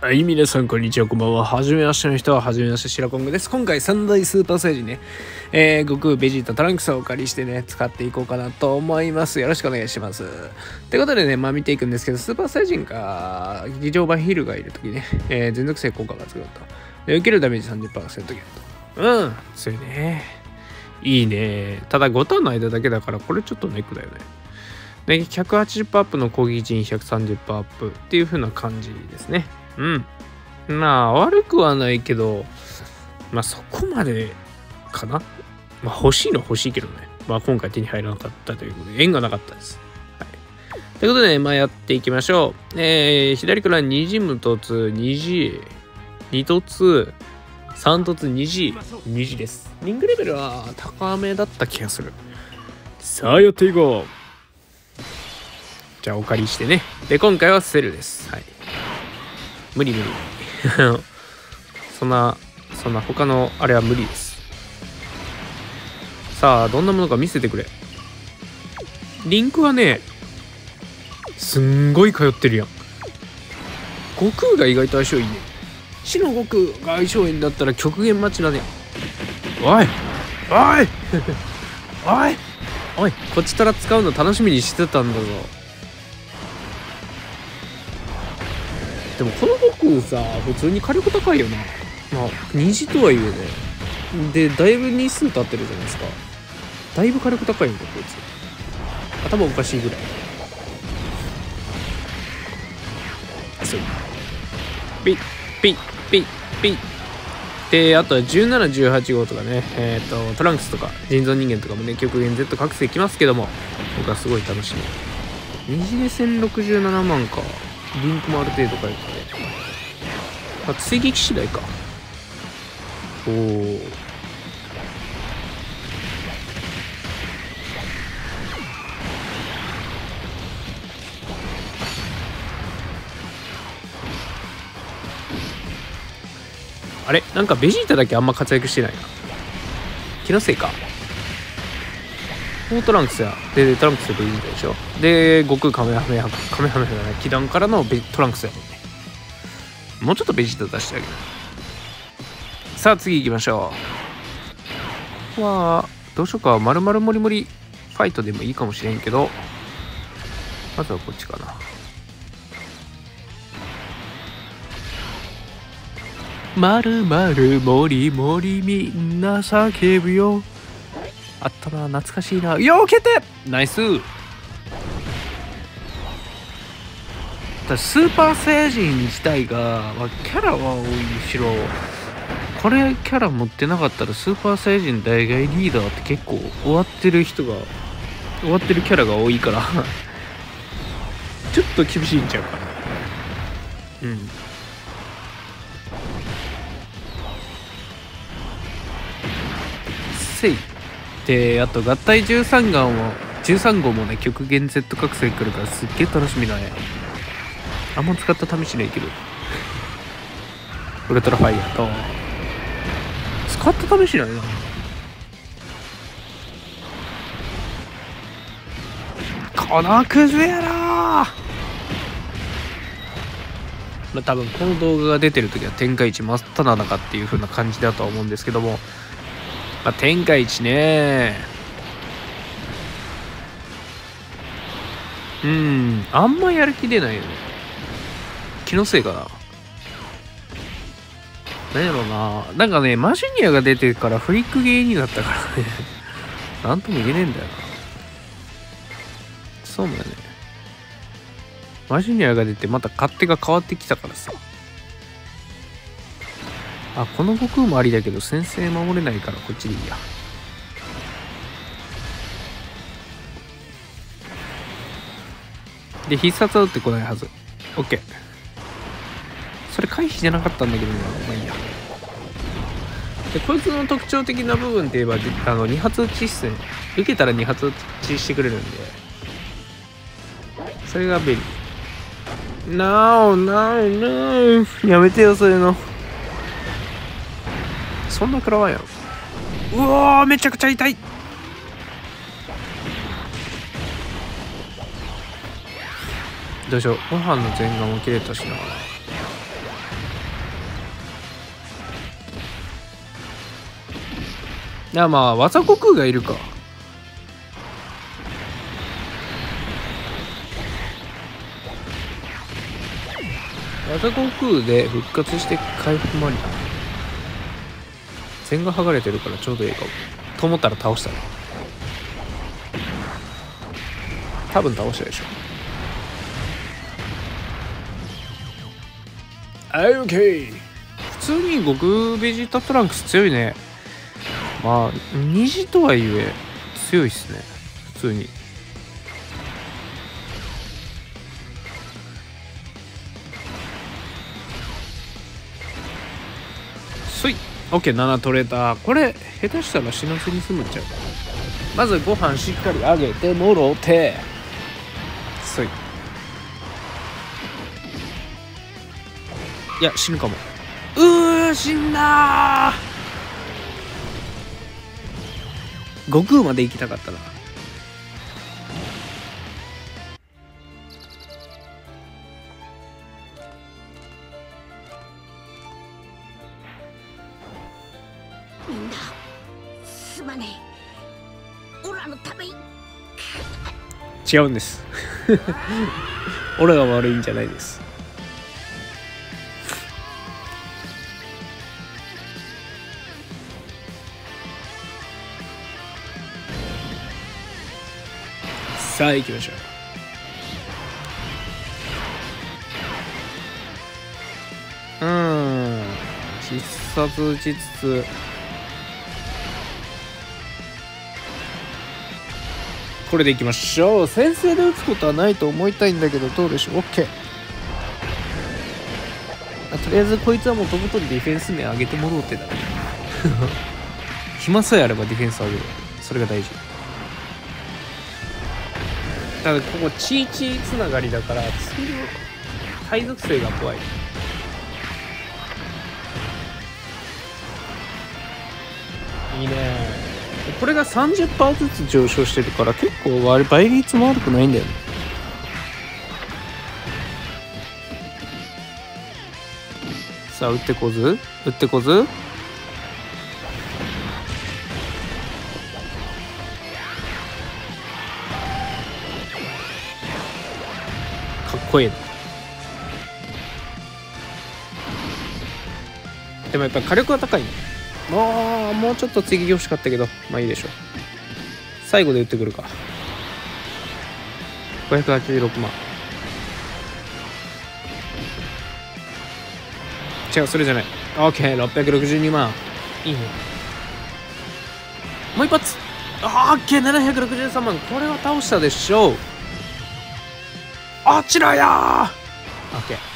はい、皆さん、こんにちは、こんばんは。はじめましての人は、はじめまして、シラコングです。今回、三大スーパーサイジね、えー、悟空、ベジータ、トランクスをお借りしてね、使っていこうかなと思います。よろしくお願いします。ってことでね、まあ見ていくんですけど、スーパーサイジンか、劇場版ヒルがいるときね、えー、全属性効果が強かった。で、受けるダメージ30%減と。うん、強いね。いいね。ただ、5ターンの間だけだから、これちょっとネックだよね。で、180%アップの攻撃陣130%アップっていう風な感じですね。うん。まあ、悪くはないけど、まあそこまでかな。まあ欲しいのは欲しいけどね。まあ今回手に入らなかったということで、縁がなかったです。はい。ということで、ね、まあやっていきましょう。えー、左から2時無突、2時、2突、3突2時、2時です。リングレベルは高めだった気がする。さあやっていこう。じゃあお借りしてね。で、今回はセルです。はい。無理無理。そんな、そんな他のあれは無理です。さあ、どんなものか見せてくれ。リンクはね、すんごい通ってるやん。悟空が意外と相性いいね。死の悟空が相性いいんだったら極限待ちだね。おいおい おいおいこっちから使うの楽しみにしてたんだぞ。でもこの僕さ普通に火力高いよな。まあ虹とはいえね。でだいぶ日数経ってるじゃないですか。だいぶ火力高いんだこいつ。頭おかしいぐらい。そう。ピッピッピッピッ。であとは1718号とかね。えっ、ー、とトランクスとか人造人間とかもね極限 Z 覚醒きますけども僕はすごい楽しみ。虹目線67万か。リンクもある程度書いてあ追撃次第か。おおあれ？なんかベジータだけあんま活躍してないな。気のせいか。トランクスやでトランクスでいいんでしょ？で悟空カメハメハカメハメハね気団からのベトランクスやもんね。もうちょっとベジータ出してあげるさあ次行きましょう。はどうしようか。まるまるもりもりファイトでもいいかもしれんけどまずはこっちかな。まるまるもりもりみんな叫ぶよ。あったな懐かしいな。よけてナイス。スーパーサイヤ人自体が、まあ、キャラは多いしろこれキャラ持ってなかったらスーパーサイヤ人代替リーダーって結構終わってる人が終わってるキャラが多いから ちょっと厳しいんちゃうかな。うん。せいであと合体13号も13号もね極限 Z 覚醒来るからすっげえ楽しみだね。あんま使った試しないけど。ウルトラファイヤーと。使った試しないな。このクズやろまあ、多分この動画が出てる時は天下一真っ只中っていう風な感じだとは思うんですけども。まあ、天下一ね。うんあんまやる気出ないよね。気のせいかな。何やろうな。なんかねマジニアが出てからフリック芸人だったからね。なんとも言えねえんだよな。そうだね。マジニアが出てまた勝手が変わってきたからさ。あ、この悟空もありだけど、先生守れないからこっちでいいや。で、必殺は打ってこないはず。OK。それ回避じゃなかったんだけどな。まあいいや。で、こいつの特徴的な部分って言えば、あの、2発打ちっすね。受けたら2発打ちしてくれるんで。それが便利。No, no, no. やめてよ、そういうの。そんな食らわんやろ。うわめちゃくちゃ痛い。どうしよう。ご飯の全顔も切れたしな。あまあ技悟空がいるか。技悟空で復活して回復もありだ。線が剥がれてるからちょうどいいかも。と思ったら倒したね。多分倒したでしょ。はい OK 普通に極ベジータトランクス強いね。まあ虹とはいえ強いっすね。普通に。そい OK7 取れた。これ下手したら死なずに済むんちゃう？かまずご飯しっかりあげてもろて。そいいや死ぬかも。うー死んだ悟空まで行きたかったな違うんです。俺が悪いんじゃないです。さあ行きましょう。うん。必殺打ちつつこれでいきましょう。先制で打つことはないと思いたいんだけどどうでしょう？OK とりあえずこいつはもとことディフェンス面上げてもろうってだ 暇さえあればディフェンス上げる。それが大事。ただここチーチーつながりだからスキル対属性が怖い。いいね。これが30%ずつ上昇してるから結構割倍率も悪くないんだよね。さあ打ってこず。打ってこず。かっこいいでもやっぱ火力は高いね。もうもうちょっと追撃欲しかったけど。まあいいでしょう。最後で打ってくるか。586万。違うそれじゃない。OK662 万。いいね。もう一発。OK763 万。これは倒したでしょう。あちらやー。OK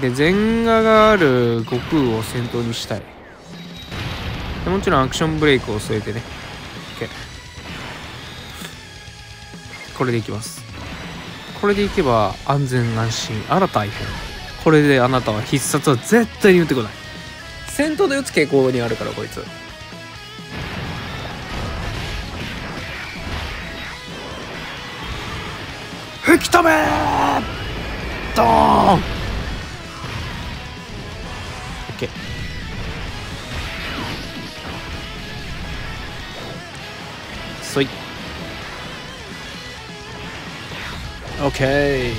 で全画がある悟空を先頭にしたい。でもちろんアクションブレイクを添えてね。OK これでいきます。これでいけば安全安心。あら大変これであなたは必殺は絶対に打ってこない。先頭で打つ傾向にあるからこいつ。吹き飛べードーン OK そい。OK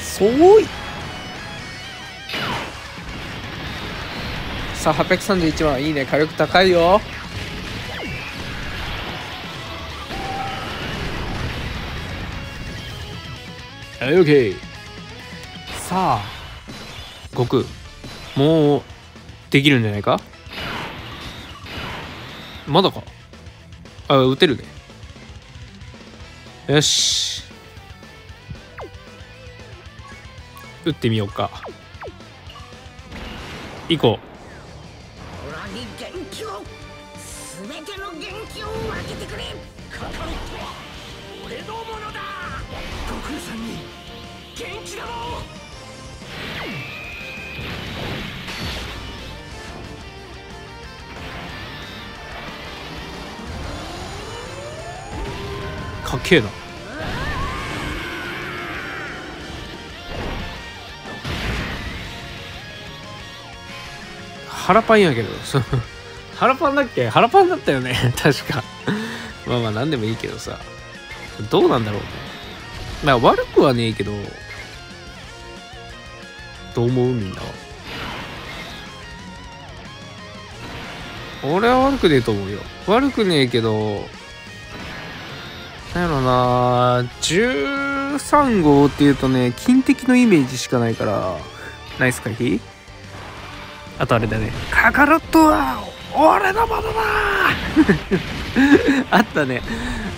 そうい。さあ831万いいね。火力高いよ。はい OK さあ悟空もうできるんじゃないか？まだか？あ撃てるね。よし。撃ってみようか。行こオラに元気を。すべての元気を分けてくれ。かっけえな。腹パンやけど。腹パンだっけ？腹パンだったよね。確か。まあまあ何でもいいけどさ。どうなんだろうね。まあ悪くはねえけど。どう思うみんなは。俺は悪くねえと思うよ。悪くねえけど。なんやろな13号っていうとね金的のイメージしかないからナイス回避あとあれだね。カカロットは俺のものだ！あったね。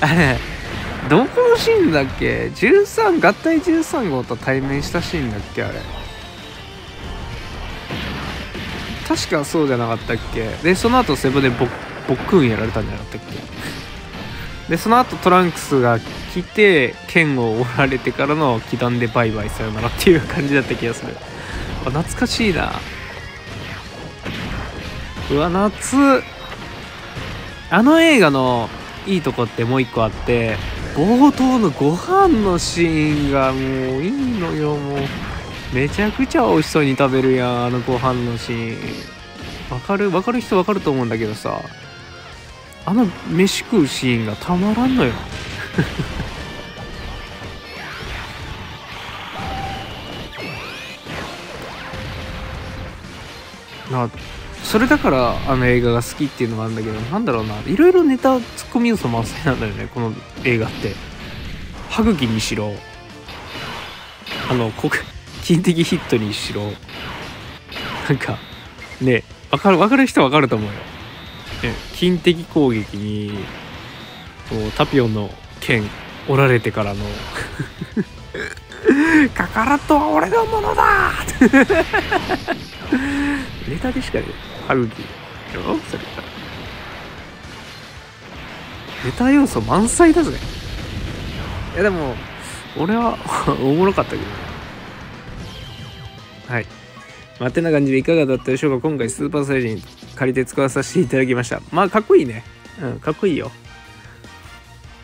あれどこのシーンだっけ？13合体13号と対面したシーンだっけあれ。確かそうじゃなかったっけ？でその後セブでボボックンやられたんじゃなかったっけ？でその後トランクスが来て剣を折られてからの気団でバイバイさよならっていう感じだった気がする。あ懐かしいな。うわ夏。あの映画のいいとこってもう一個あって冒頭のご飯のシーンがもういいのよ。もうめちゃくちゃ美味しそうに食べるやんあのご飯のシーン。わかるわかる人わかると思うんだけどさ。あの飯食うシーンがたまらんのよ。なそれだからあの映画が好きっていうのがあるんだけどなんだろうな。いろいろネタツッコミ要素満載なんだよねこの映画って。歯茎にしろ。あの国金的ヒットにしろ。なんかねわかるわかる人わかると思うよ、金的攻撃にタピオンの剣折られてからの。カカラットは俺のものだ。ネタでしかね歯茎よそれネタ要素満載だぜ。いやでも俺は おもろかったけど。ねはい。まあ、てな感じでいかがだったでしょうか。今回スーパーサイジン借りて使わさせていただきました。まあかっこいいね。うんかっこいいよ。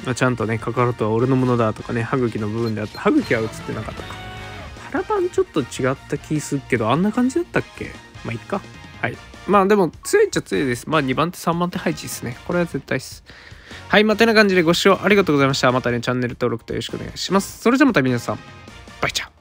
まあ、ちゃんとねカカロットは俺のものだとかね歯茎の部分であった。歯茎は映ってなかったか。腹パンちょっと違った気するけどあんな感じだったっけ？まあいっか。はい。まあでも強いっちゃ強いです。まあ2番手3番手配置ですね。これは絶対です。はいまあてな感じでご視聴ありがとうございました。またねチャンネル登録とよろしくお願いします。それじゃまた皆さん。バイチャー。